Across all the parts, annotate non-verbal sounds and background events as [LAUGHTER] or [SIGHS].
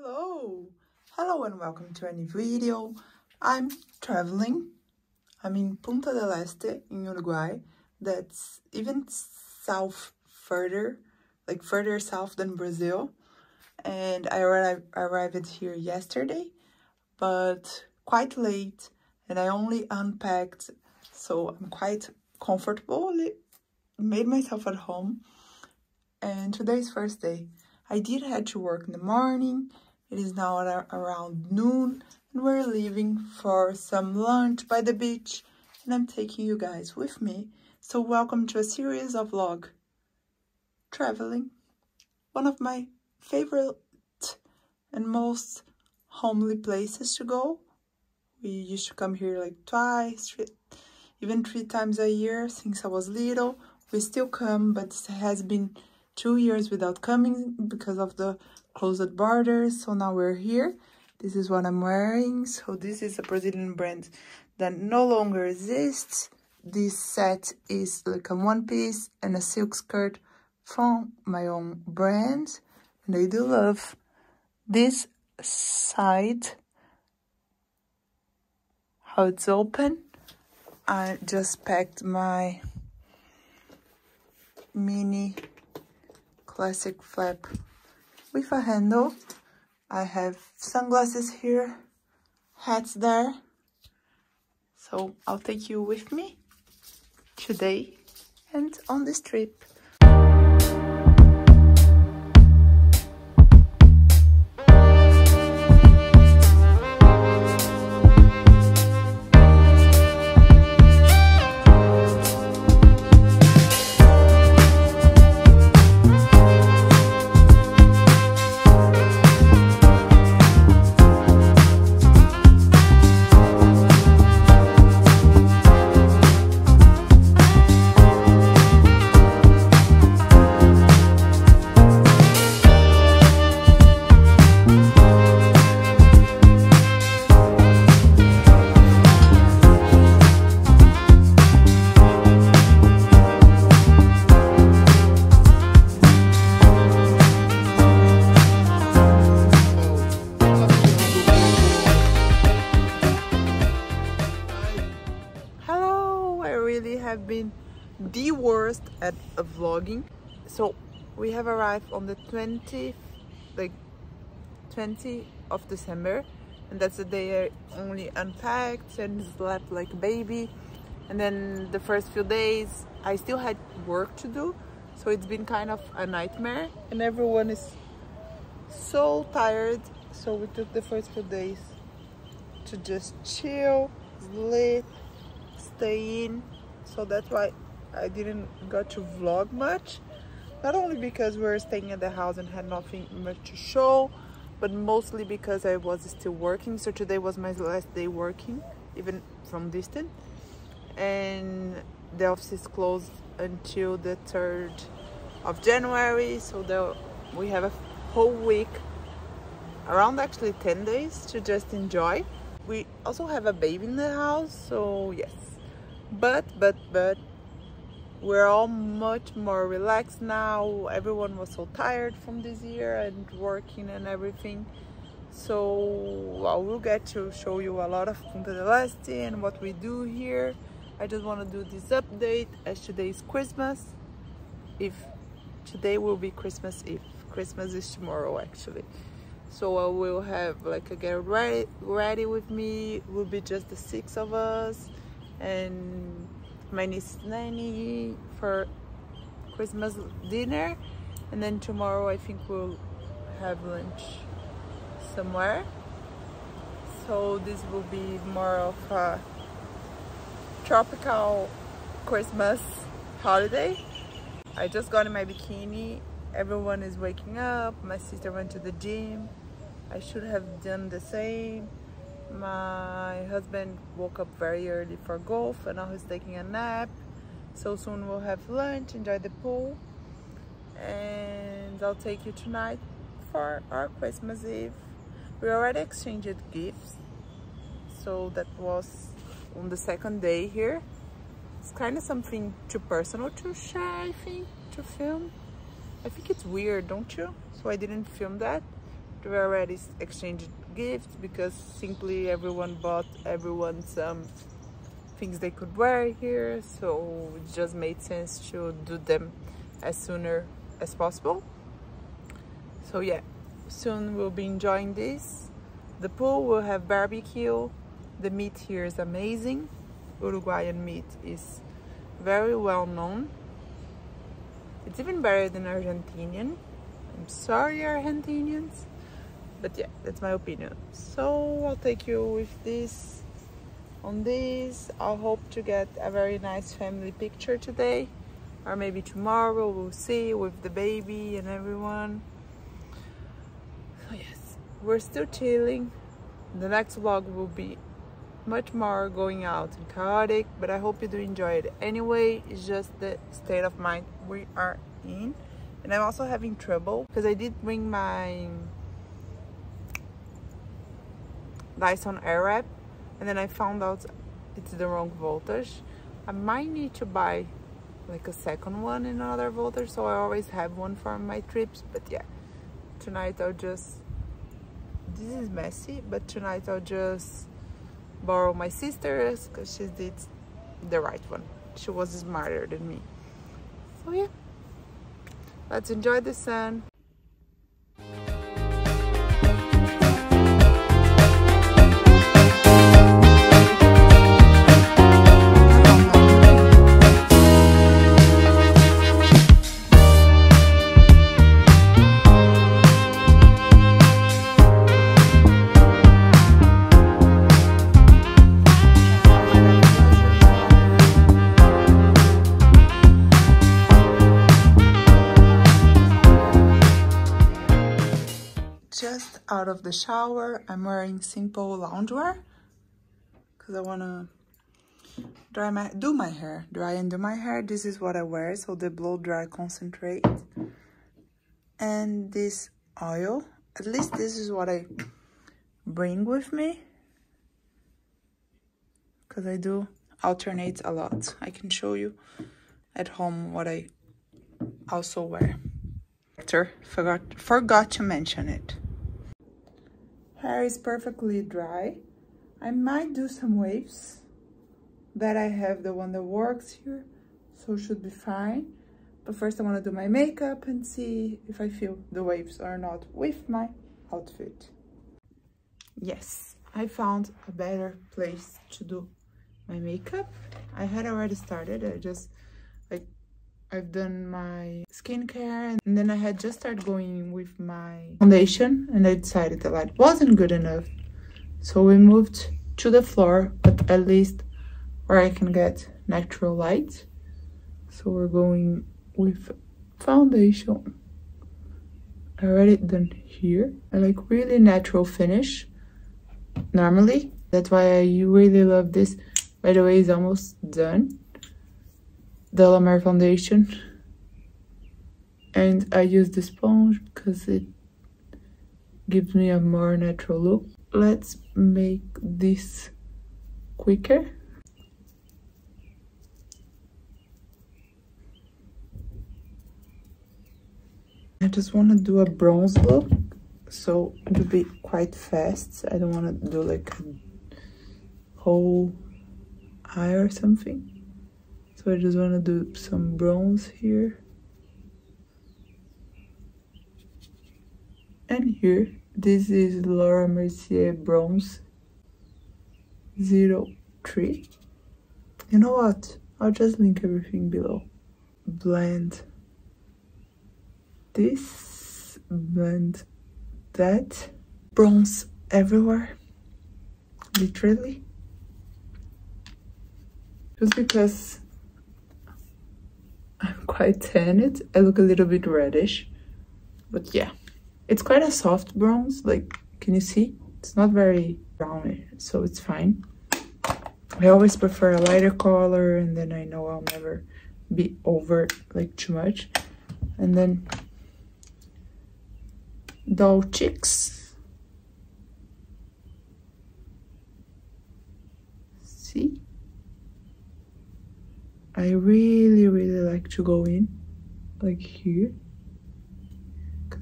Hello! Hello and welcome to a new video. I'm traveling. I'm in Punta del Este in Uruguay. That's even south further, like further south than Brazil. And I arri arrived here yesterday, but quite late and I only unpacked, so I'm quite comfortable, made myself at home. And today's first day. I did have to work in the morning. It is now around noon and we're leaving for some lunch by the beach and I'm taking you guys with me. So welcome to a series of vlog traveling. One of my favorite and most homely places to go. We used to come here like twice, three, even three times a year since I was little. We still come, but it has been two years without coming because of the closed borders. So now we're here. This is what I'm wearing. So this is a Brazilian brand that no longer exists. This set is like a one piece and a silk skirt from my own brand. And I do love this side, how it's open. I just packed my mini classic flap with a handle. I have sunglasses here, hats there. So I'll take you with me today and on this trip. Worst at vlogging. So we have arrived on the 20th, like 20 of December. And that's the day I only unpacked and slept like a baby. And then the first few days, I still had work to do. So it's been kind of a nightmare. And everyone is so tired. So we took the first few days to just chill, sleep, stay in so that's why I didn't got to vlog much not only because we were staying at the house and had nothing much to show but mostly because I was still working. So today was my last day working even from distance and the office is closed until the 3rd of January. So we have a whole week around actually 10 days to just enjoy. We also have a baby in the house so yes. But but but we're all much more relaxed now. Everyone was so tired from this year and working and everything. So I will get to show you a lot of Punta del Este and what we do here. I just want to do this update. As today is Christmas. If today will be Christmas Eve. Christmas is tomorrow actually. So I will have like a get ready ready with me. Will be just the six of us and nanny for Christmas dinner and then tomorrow I think we'll have lunch somewhere. So this will be more of a tropical Christmas holiday. I just got in my bikini. Everyone is waking up. My sister went to the gym. I should have done the same my husband woke up very early for golf and now he's taking a nap. So soon we'll have lunch, enjoy the pool. And I'll take you tonight for our Christmas Eve. We already exchanged gifts. So that was on the second day here. It's kind of something too personal to share, I think, to film. I think it's weird, don't you? So I didn't film that. we already exchanged gifts because simply everyone bought everyone some um, things they could wear here so it just made sense to do them as sooner as possible. So yeah soon we'll be enjoying this. The pool will have barbecue. The meat here is amazing. Uruguayan meat is very well known. It's even better than argentinian. I'm sorry argentinians but yeah that's my opinion. So i'll take you with this on this. I hope to get a very nice family picture today or maybe tomorrow we'll see with the baby and everyone. So yes we're still chilling. The next vlog will be much more going out and chaotic but i hope you do enjoy it. Anyway it's just the state of mind we are in. And i'm also having trouble because i did bring my Dyson Airwrap and then I found out it's the wrong voltage. I might need to buy like a second one in another voltage so I always have one for my trips but yeah. Tonight I'll just this is messy but tonight I'll just borrow my sister's because she did the right one. She was smarter than me. So yeah. Let's enjoy the sun out of the shower. I'm wearing simple loungewear because I want to dry my do my hair dry and do my hair. This is what i wear so the blow dry concentrate and this oil. At least this is what i bring with me because i do alternate a lot. I can show you at home what i also wear. Forgot forgot to mention it hair is perfectly dry i might do some waves but I have the one that works here, so should be fine. But first I want to do my makeup and see if I feel the waves or not with my outfit. Yes, I found a better place to do my makeup. I had already started, I just, like, I've done my skincare and then I had just started going with my foundation and I decided the light wasn't good enough. So we moved to the floor, but at least where I can get natural light. So we're going with foundation. I already done here. I like really natural finish normally. That's why I really love this. By the way, it's almost done. The La Mer foundation. And I use the sponge because it gives me a more natural look. Let's make this quicker. I just want to do a bronze look, so it'll be quite fast. I don't want to do like a whole eye or something. So I just want to do some bronze here. And here, this is Laura Mercier Bronze 03. You know what? I'll just link everything below. Blend this blend that bronze everywhere literally just because I'm quite tanned I look a little bit reddish but yeah it's quite a soft bronze like can you see it's not very browny so it's fine I always prefer a lighter color and then I know I'll never be over like too much and then doll chicks. See? I really, really like to go in, like here.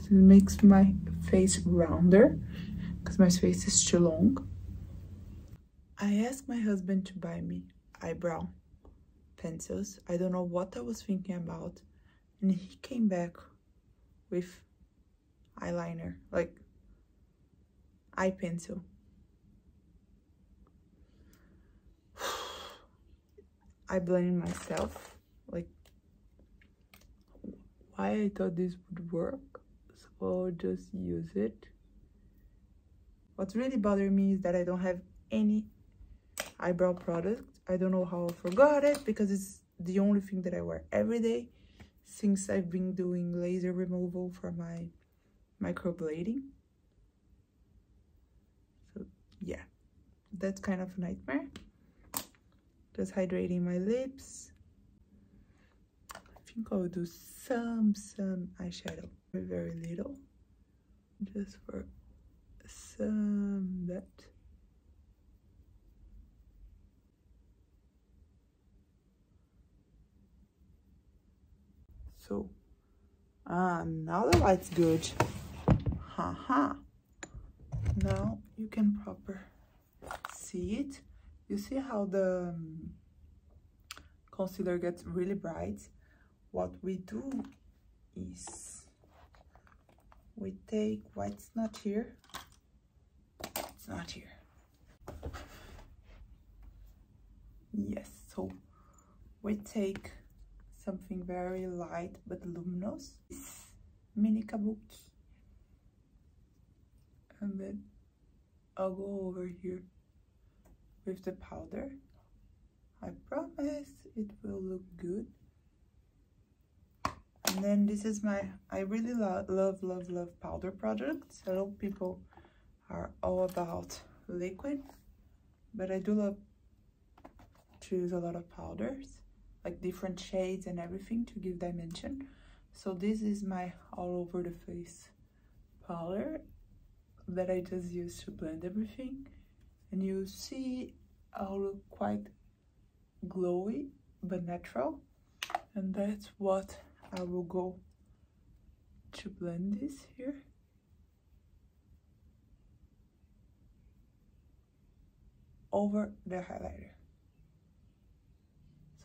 It makes my face rounder because my face is too long. I asked my husband to buy me eyebrow pencils. I don't know what I was thinking about. And he came back with eyeliner, like eye pencil. [SIGHS] I blame myself, like why I thought this would work. I'll just use it. What's really bothering me is that I don't have any eyebrow product. I don't know how I forgot it because it's the only thing that I wear every day since I've been doing laser removal for my microblading. So yeah, that's kind of a nightmare. Just hydrating my lips. I think I'll do some, some eyeshadow, very little, just for some that. So, ah, now the light's good. Haha. -ha. Now you can proper see it. You see how the um, concealer gets really bright? What we do is we take what's not here. It's not here. Yes, so we take something very light but luminous. Mini kabuki. And then I'll go over here with the powder. I promise it will look good. And then this is my, I really lo love, love, love powder products. I know people are all about liquid, but I do love to use a lot of powders, like different shades and everything to give dimension. So this is my all over the face powder that I just use to blend everything and you see I'll look quite glowy but natural and that's what I will go to blend this here over the highlighter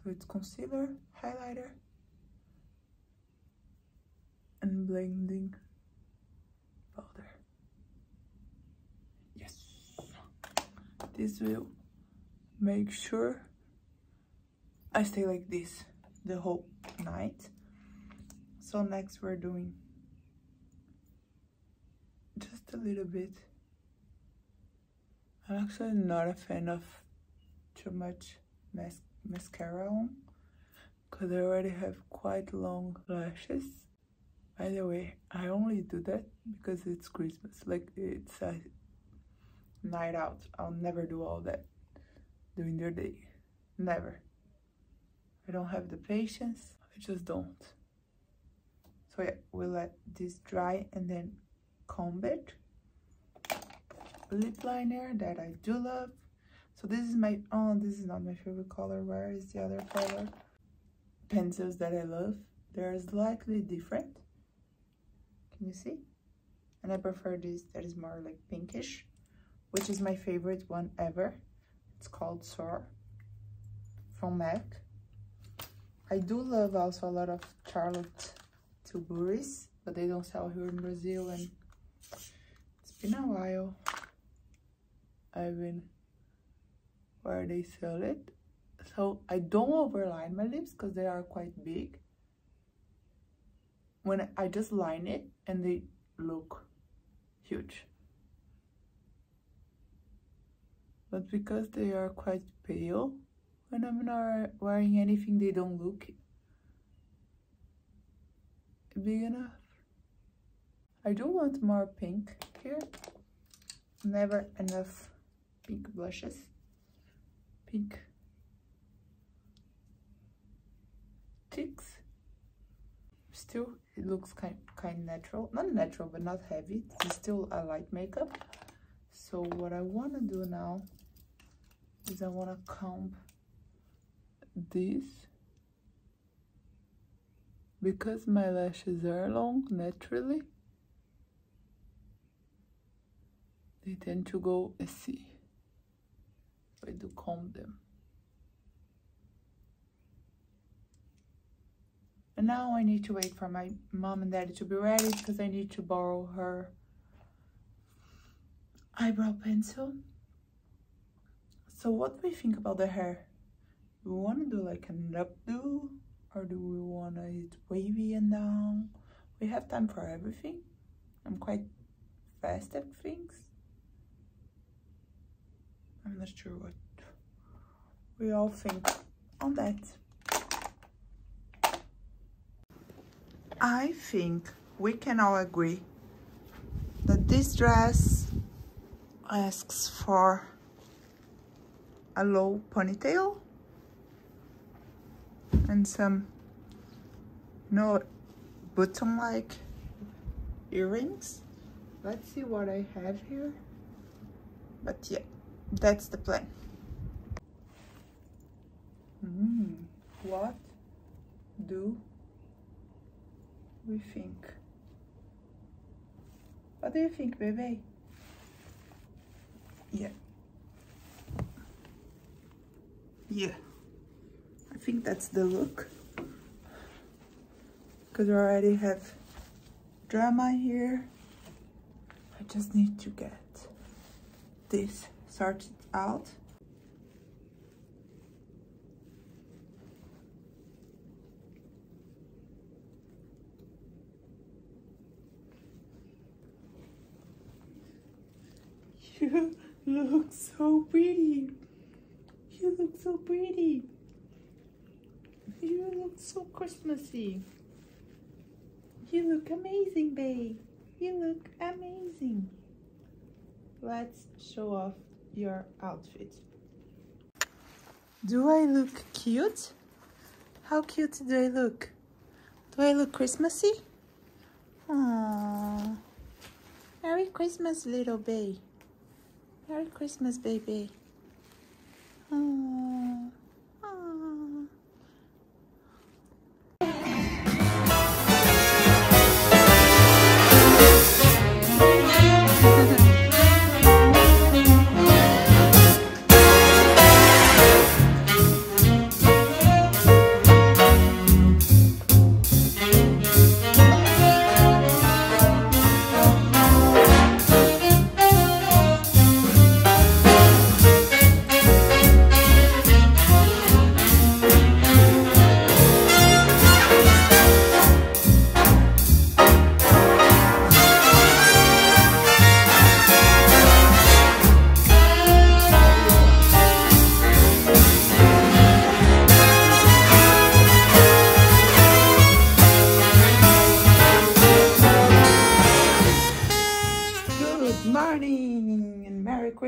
so it's concealer highlighter and blending powder Yes. this will make sure I stay like this the whole night. So next we're doing just a little bit. I'm actually not a fan of too much mas mascara on because I already have quite long lashes. By the way, I only do that because it's Christmas. Like it's a night out. I'll never do all that during the day. Never. I don't have the patience. I just don't. So yeah, we'll let this dry and then comb it. Lip liner that I do love. So this is my, oh, this is not my favorite color. Where is the other color? Pencils that I love. They're slightly different. Can you see? And I prefer this that is more like pinkish which is my favorite one ever. It's called Soar from MAC. I do love also a lot of Charlotte Tilbury's, but they don't sell here in Brazil and it's been a while I've been where they sell it. So I don't overline my lips because they are quite big. When I just line it and they look huge. but because they are quite pale when I'm not wearing anything they don't look big enough. I do want more pink here. Never enough pink blushes. Pink cheeks still it looks kind kind natural. Not natural but not heavy. It's still a light makeup. So what I want to do now is I want to comb this because my lashes are long naturally they tend to go, if I do comb them. And now I need to wait for my mom and daddy to be ready because I need to borrow her eyebrow pencil. So what do we think about the hair? We want to do like an updo or do we want it wavy and down? We have time for everything. I'm quite fast at things. I'm not sure what we all think on that. I think we can all agree that this dress asks for a low ponytail and some no button like earrings. Let's see what I have here. But yeah that's the plan. Mm, what do we think? What do you think baby? Yeah. Yeah I think that's the look. Because we already have drama here. I just need to get this sorted out. [LAUGHS] You look so pretty. You look so pretty you look so Christmassy you look amazing babe you look amazing. Let's show off your outfit. Do I look cute? How cute do I look? Do I look Christmassy? Aww. Merry Christmas, little babe. Merry Christmas, baby. Aww.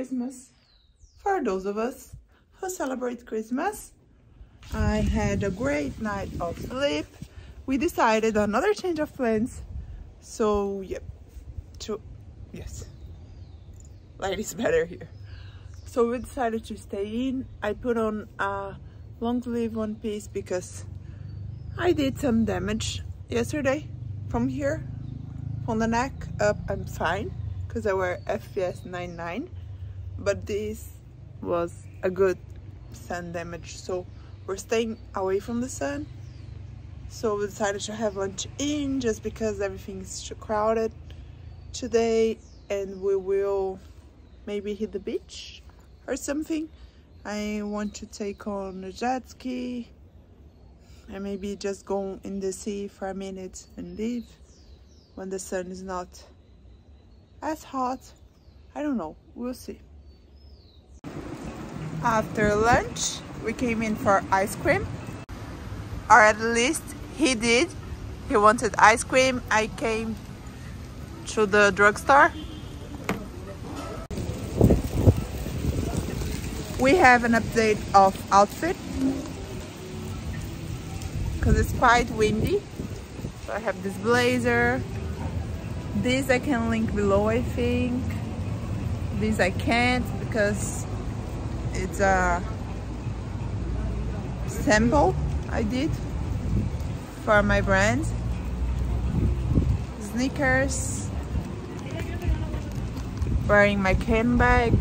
Christmas for those of us who celebrate Christmas. I had a great night of sleep. We decided another change of plans. So, yep. To, yes. Light is better here. So we decided to stay in. I put on a long sleeve one piece because I did some damage yesterday from here, from the neck up. I'm fine because I wear FPS 99 but this was a good sun damage. So we're staying away from the sun. So we decided to have lunch in just because everything is too crowded today and we will maybe hit the beach or something. I want to take on a jet ski and maybe just go in the sea for a minute and leave when the sun is not as hot. I don't know. We'll see after lunch, we came in for ice cream. Or at least he did. He wanted ice cream. I came to the drugstore. We have an update of outfit because it's quite windy. So I have this blazer. This I can link below, I think. This I can't because it's a sample I did for my brand sneakers wearing my cane bag.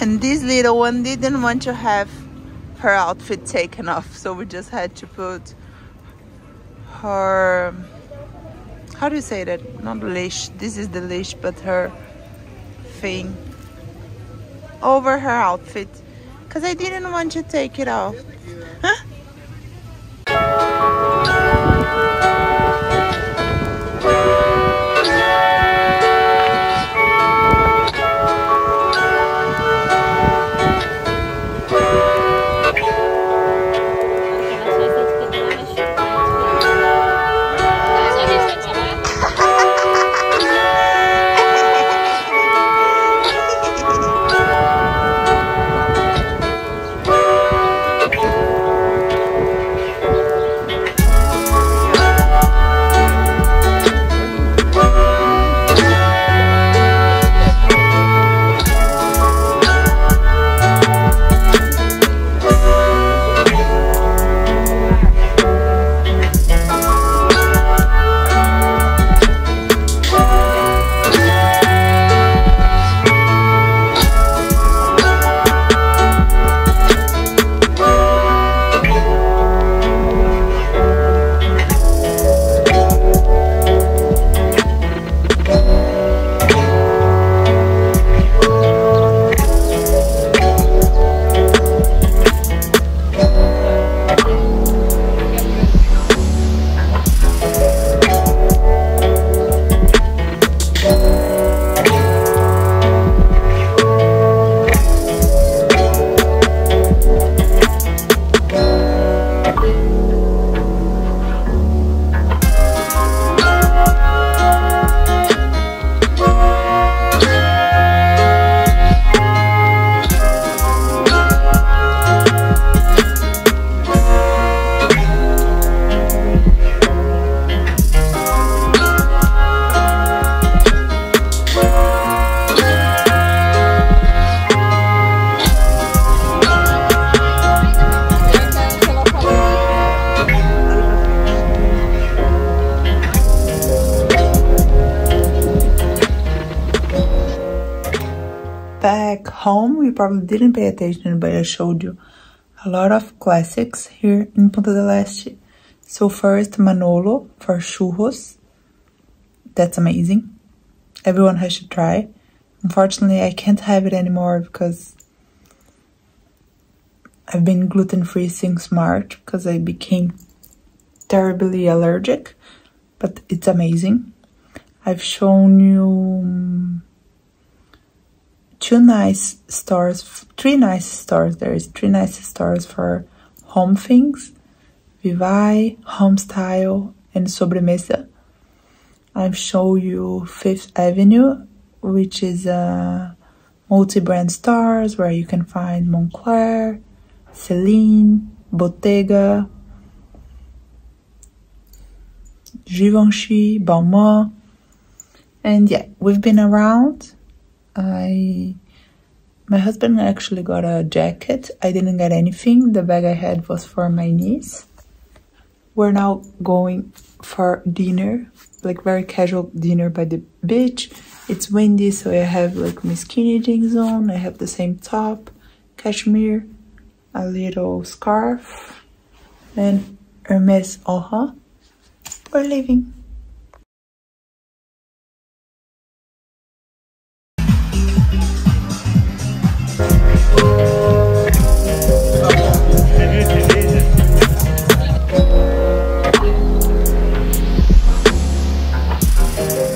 And this little one didn't want to have her outfit taken off, so we just had to put her how do you say that? Not leash. This is the leash, but her thing over her outfit because I didn't want to take it off. back [LAUGHS] probably didn't pay attention, but I showed you a lot of classics here in Punta del Este. So first, Manolo for churros. That's amazing. Everyone has to try. Unfortunately, I can't have it anymore because I've been gluten-free since March because I became terribly allergic, but it's amazing. I've shown you um, two nice stores, three nice stores. There is three nice stores for home things, Vivai, Home Style, and Sobremesa. I've shown you Fifth Avenue, which is a multi-brand stores where you can find Moncler, Celine, Bottega, Givenchy, Balmain, and yeah, we've been around I my husband actually got a jacket. I didn't get anything. The bag I had was for my niece. We're now going for dinner, like very casual dinner by the beach. It's windy, so I have like my skinny jeans on. I have the same top, cashmere, a little scarf, and Hermes Oran. We're leaving.